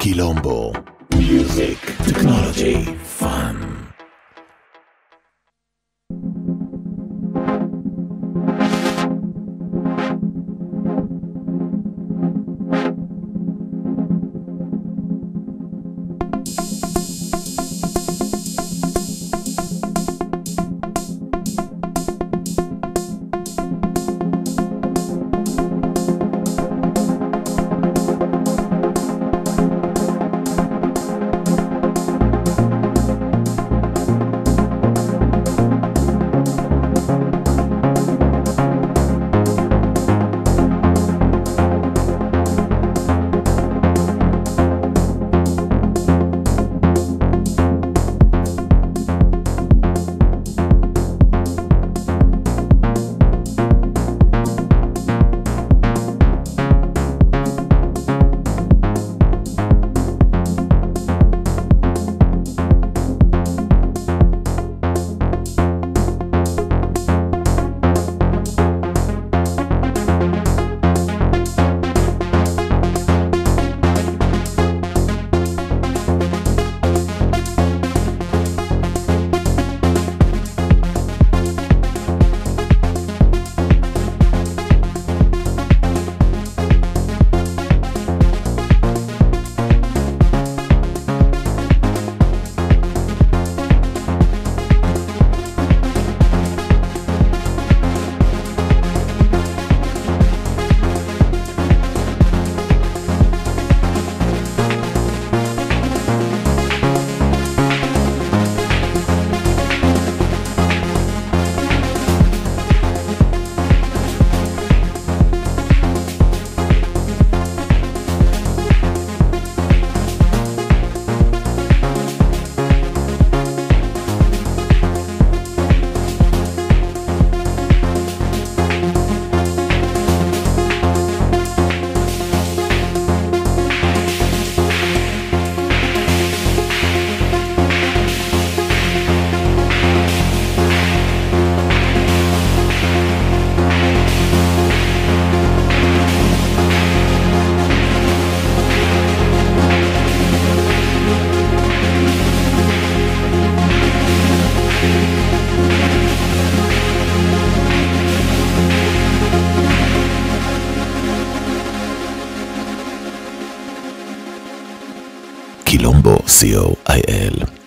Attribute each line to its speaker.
Speaker 1: Quilombo. Music, technology, fun. Quilombo, C-O-I-L.